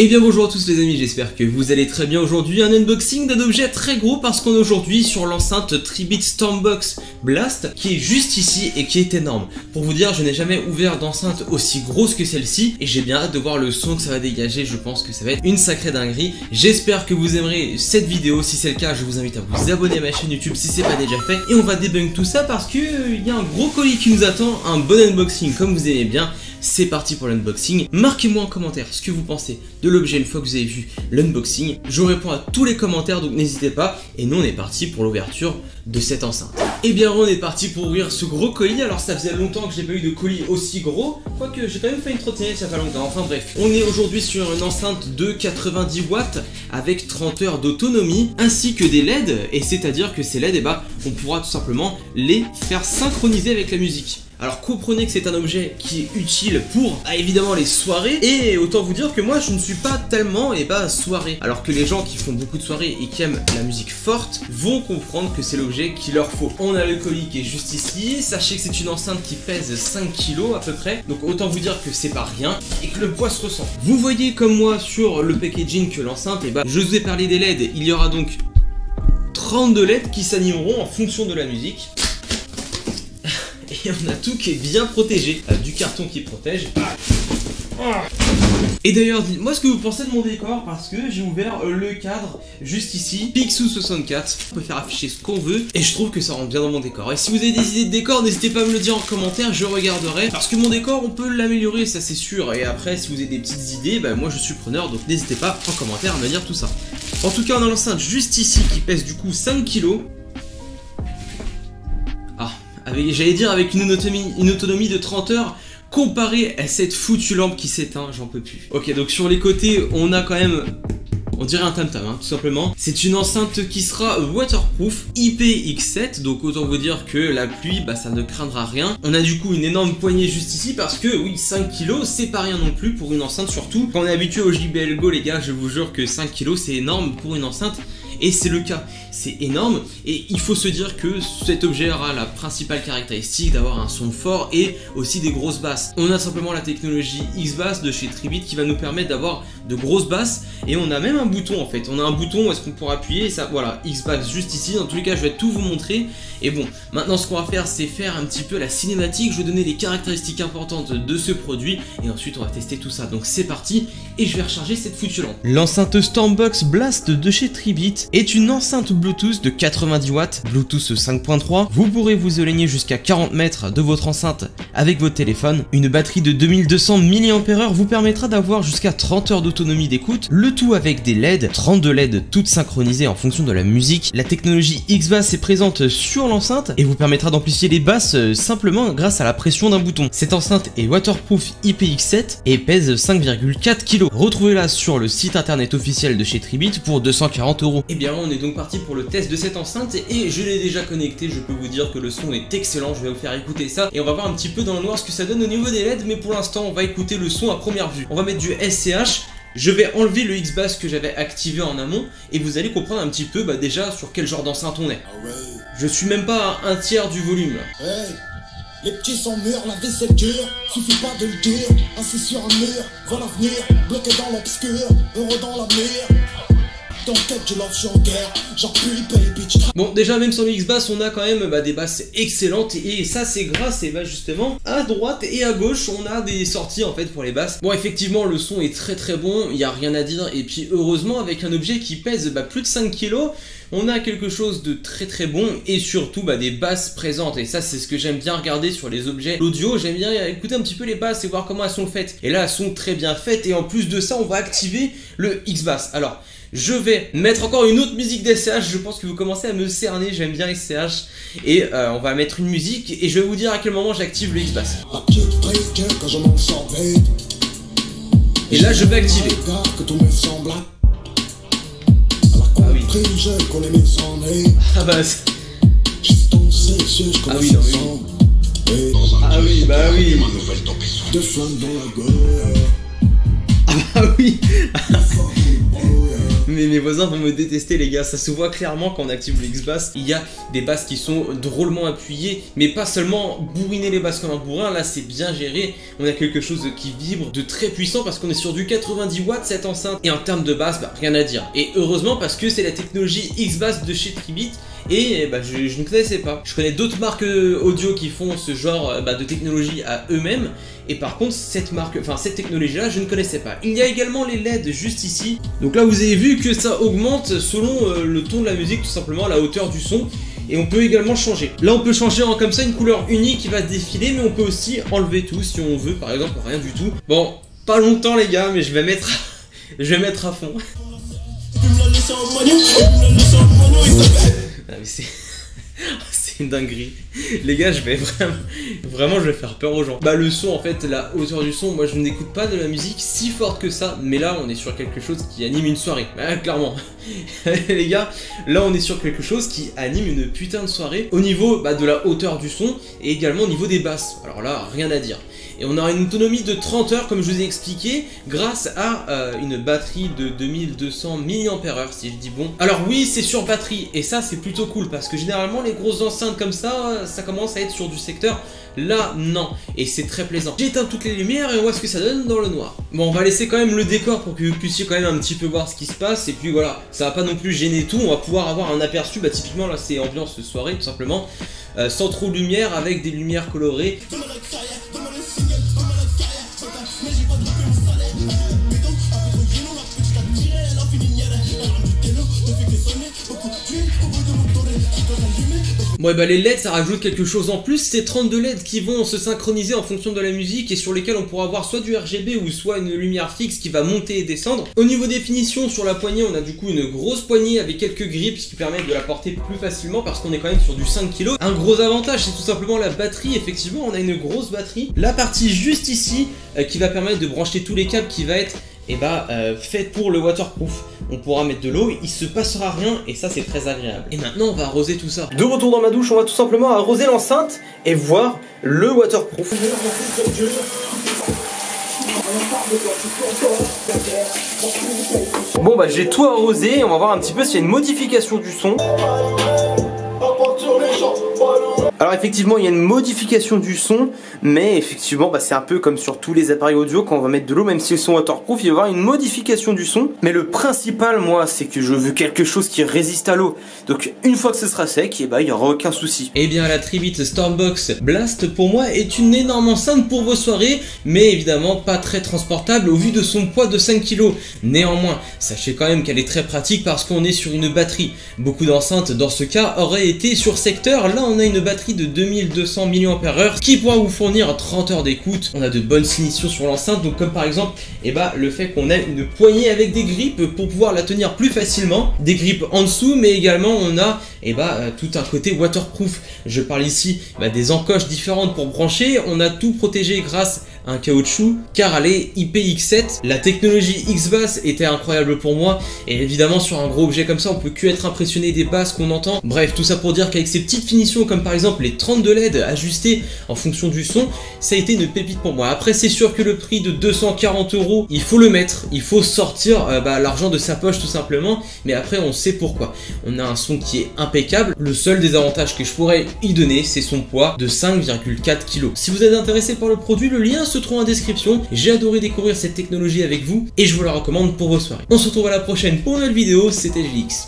Et bien bonjour à tous les amis, j'espère que vous allez très bien aujourd'hui. Un unboxing d'un objet très gros parce qu'on est aujourd'hui sur l'enceinte Tribit Stormbox Blast qui est juste ici et qui est énorme. Pour vous dire, je n'ai jamais ouvert d'enceinte aussi grosse que celle-ci et j'ai bien hâte de voir le son que ça va dégager. Je pense que ça va être une sacrée dinguerie. J'espère que vous aimerez cette vidéo. Si c'est le cas, je vous invite à vous abonner à ma chaîne YouTube si c'est pas déjà fait. Et on va débunk tout ça parce que euh, il y a un gros colis qui nous attend, un bon unboxing comme vous aimez bien c'est parti pour l'unboxing. Marquez-moi en commentaire ce que vous pensez de l'objet une fois que vous avez vu l'unboxing. Je réponds à tous les commentaires, donc n'hésitez pas. Et nous, on est parti pour l'ouverture de cette enceinte. Et eh bien, on est parti pour ouvrir ce gros colis. Alors, ça faisait longtemps que j'ai pas eu de colis aussi gros. Quoique, j'ai quand même fait une trottinette il y a pas longtemps. Enfin bref, on est aujourd'hui sur une enceinte de 90 watts avec 30 heures d'autonomie ainsi que des LED. Et c'est-à-dire que ces LED, eh ben, on pourra tout simplement les faire synchroniser avec la musique. Alors comprenez que c'est un objet qui est utile pour ah, évidemment les soirées et autant vous dire que moi je ne suis pas tellement et eh bah ben, soirée alors que les gens qui font beaucoup de soirées et qui aiment la musique forte vont comprendre que c'est l'objet qu'il leur faut. On a le colis qui est juste ici, sachez que c'est une enceinte qui pèse 5 kg à peu près donc autant vous dire que c'est pas rien et que le poids se ressent. Vous voyez comme moi sur le packaging que l'enceinte et eh ben, je vous ai parlé des LED, il y aura donc 32 LED qui s'animeront en fonction de la musique et on a tout qui est bien protégé. Euh, du carton qui protège. Et d'ailleurs, dites-moi ce que vous pensez de mon décor parce que j'ai ouvert euh, le cadre juste ici, Pixou 64. On peut faire afficher ce qu'on veut et je trouve que ça rentre bien dans mon décor. Et si vous avez des idées de décor, n'hésitez pas à me le dire en commentaire, je regarderai. Parce que mon décor, on peut l'améliorer, ça c'est sûr. Et après, si vous avez des petites idées, bah moi je suis preneur, donc n'hésitez pas en commentaire à me dire tout ça. En tout cas, on a l'enceinte juste ici qui pèse du coup 5 kg j'allais dire avec une autonomie, de 30 heures, comparé à cette foutue lampe qui s'éteint, j'en peux plus. Ok, donc sur les côtés, on a quand même on dirait un tam-tam, hein, tout simplement. C'est une enceinte qui sera waterproof, IPX7, donc autant vous dire que la pluie, bah ça ne craindra rien. On a du coup une énorme poignée juste ici, parce que oui, 5 kg, c'est pas rien non plus pour une enceinte, surtout quand on est habitué au JBL Go, les gars, je vous jure que 5 kg, c'est énorme pour une enceinte. Et c'est le cas, c'est énorme et il faut se dire que cet objet aura la principale caractéristique d'avoir un son fort et aussi des grosses basses. On a simplement la technologie X-Bass de chez Tribit qui va nous permettre d'avoir de grosses basses et on a même un bouton en fait. On a un bouton où est-ce qu'on pourra appuyer et ça, voilà, X-Bass juste ici. Dans tous les cas, je vais tout vous montrer. Et bon, maintenant ce qu'on va faire, c'est faire un petit peu la cinématique. Je vais donner les caractéristiques importantes de ce produit et ensuite on va tester tout ça. Donc c'est parti et je vais recharger cette foutue lampe. L'enceinte Stormbox Blast de chez Tribit est une enceinte Bluetooth de 90 watts, Bluetooth 5.3. Vous pourrez vous aligner jusqu'à 40 mètres de votre enceinte avec votre téléphone. Une batterie de 2200 mAh vous permettra d'avoir jusqu'à 30 heures d'autonomie d'écoute, le tout avec des LED, 32 LED toutes synchronisées en fonction de la musique. La technologie X-Bass est présente sur l'enceinte et vous permettra d'amplifier les basses euh, simplement grâce à la pression d'un bouton. Cette enceinte est waterproof IPX7 et pèse 5,4 kg. Retrouvez-la sur le site internet officiel de chez Tribit pour 240 euros. Bien on est donc parti pour le test de cette enceinte et je l'ai déjà connecté, je peux vous dire que le son est excellent, je vais vous faire écouter ça et on va voir un petit peu dans le noir ce que ça donne au niveau des LED mais pour l'instant on va écouter le son à première vue. On va mettre du SCH je vais enlever le X-Bass que j'avais activé en amont et vous allez comprendre un petit peu bah, déjà sur quel genre d'enceinte on est. Ah je suis même pas à un tiers du volume les petits sont mûrs, la vie c'est dur, suffit pas de le dire, assis sur un mur, l'avenir, bloqué dans l'obscur, heureux dans l'avenir. Bon, déjà, même sur le X-Bass, on a quand même bah, des basses excellentes. Et ça, c'est grâce, et bah, justement, à droite et à gauche, on a des sorties en fait pour les basses. Bon, effectivement, le son est très très bon, il n'y a rien à dire. Et puis, heureusement, avec un objet qui pèse bah, plus de 5 kg, on a quelque chose de très très bon. Et surtout bah, des basses présentes. Et ça c'est ce que j'aime bien regarder sur les objets l'audio j'aime bien écouter un petit peu les basses et voir comment elles sont faites. Et là elles sont très bien faites. Et en plus de ça on va activer le X-Bass. Alors je vais mettre encore une autre musique d'SCH. Je pense que vous commencez à me cerner. J'aime bien SCH. Et euh, on va mettre une musique. Et je vais vous dire à quel moment j'active le X-Bass. Et là, je vais activer. Ah oui. Ah bah. Ah oui, non, oui. Ah oui, bah oui. Mes voisins vont me détester les gars, ça se voit clairement quand on active le X-Bass. Il y a des basses qui sont drôlement appuyées, mais pas seulement bourriner les basses comme un bourrin, là c'est bien géré. On a quelque chose qui vibre, de très puissant parce qu'on est sur du 90 watts cette enceinte. Et en termes de basse, bah rien à dire. Et heureusement parce que c'est la technologie X-Bass de chez Tribit et bah, je, ne connaissais pas. Je connais d'autres marques euh, audio qui font ce genre euh, bah, de technologie à eux-mêmes, et par contre cette marque, enfin cette technologie là, je ne connaissais pas. Il y a également les LED juste ici. Donc là vous avez vu que ça augmente selon euh, le ton de la musique, tout simplement la hauteur du son. Et on peut également changer. Là on peut changer en comme ça une couleur unique qui va défiler, mais on peut aussi enlever tout si on veut, par exemple rien du tout. Bon, pas longtemps les gars, mais je vais mettre, je vais mettre à fond. Ah, c'est une dinguerie. Les gars, je vais vraiment, vraiment, je vais faire peur aux gens. Bah, le son, en fait, la hauteur du son, moi, je n'écoute pas de la musique si forte que ça, mais là, on est sur quelque chose qui anime une soirée. Ah, clairement. Les gars, là, on est sur quelque chose qui anime une putain de soirée au niveau bah, de la hauteur du son et également au niveau des basses. Alors là, rien à dire et on aura une autonomie de 30 heures comme je vous ai expliqué grâce à euh, une batterie de 2200 mAh si je dis bon. Alors oui c'est sur batterie et ça c'est plutôt cool parce que généralement les grosses enceintes comme ça ça commence à être sur du secteur Là, non. Et c'est très plaisant. J'éteins toutes les lumières et on voit ce que ça donne dans le noir. Bon, on va laisser quand même le décor pour que vous puissiez quand même un petit peu voir ce qui se passe. Et puis voilà, ça va pas non plus gêner tout. On va pouvoir avoir un aperçu. Bah, typiquement, là, c'est ambiance soirée, tout simplement. Euh, sans trop de lumière, avec des lumières colorées. Bon, bah les LED ça rajoute quelque chose en plus, c'est 32 LED qui vont se synchroniser en fonction de la musique et sur lesquels on pourra avoir soit du RGB ou soit une lumière fixe qui va monter et descendre. Au niveau définition, sur la poignée, on a du coup une grosse poignée avec quelques grips qui permettent de la porter plus facilement parce qu'on est quand même sur du 5 kg. Un gros avantage, c'est tout simplement la batterie. Effectivement, on a une grosse batterie. La partie juste ici euh, qui va permettre de brancher tous les câbles qui va être et eh bah euh, faite pour le waterproof. On pourra mettre de l'eau, il se passera rien et ça c'est très agréable. Et maintenant on va arroser tout ça. De retour dans ma douche, on va tout simplement arroser l'enceinte et voir le waterproof. Bon bah j'ai tout arrosé, on va voir un petit peu s'il y a une modification du son. Alors effectivement il y a une modification du son mais effectivement bah, c'est un peu comme sur tous les appareils audio quand on va mettre de l'eau même si ils sont waterproof il va y avoir une modification du son mais le principal moi c'est que je veux quelque chose qui résiste à l'eau donc une fois que ce sera sec et eh bah, il n'y aura aucun souci. Et eh bien la Tribit Stormbox Blast pour moi est une énorme enceinte pour vos soirées mais évidemment pas très transportable au vu de son poids de 5 kg. Néanmoins sachez quand même qu'elle est très pratique parce qu'on est sur une batterie. Beaucoup d'enceintes dans ce cas auraient été sur secteur là on a une batterie de 2200 mAh qui pourra vous fournir 30 heures d'écoute. On a de bonnes finitions sur l'enceinte, donc comme par exemple eh bah, le fait qu'on ait une poignée avec des grippes pour pouvoir la tenir plus facilement, des grippes en dessous, mais également on a eh bah, euh, tout un côté waterproof. Je parle ici bah, des encoches différentes pour brancher, on a tout protégé grâce à un caoutchouc car est IPX7. La technologie X-Bass était incroyable pour moi et évidemment sur un gros objet comme ça on peut que être impressionné des basses qu'on entend. Bref, tout ça pour dire qu'avec ces petites finitions comme par exemple les 32 LED ajustés en fonction du son, ça a été une pépite pour moi. Après c'est sûr que le prix de 240 euros, il faut le mettre, il faut sortir euh, bah, l'argent de sa poche tout simplement, mais après on sait pourquoi. On a un son qui est impeccable, le seul désavantage que je pourrais y donner c'est son poids de 5,4 kg. Si vous êtes intéressé par le produit, le lien se trouve en description, j'ai adoré découvrir cette technologie avec vous et je vous la recommande pour vos soirées. On se retrouve à la prochaine pour une nouvelle vidéo, c'était GX.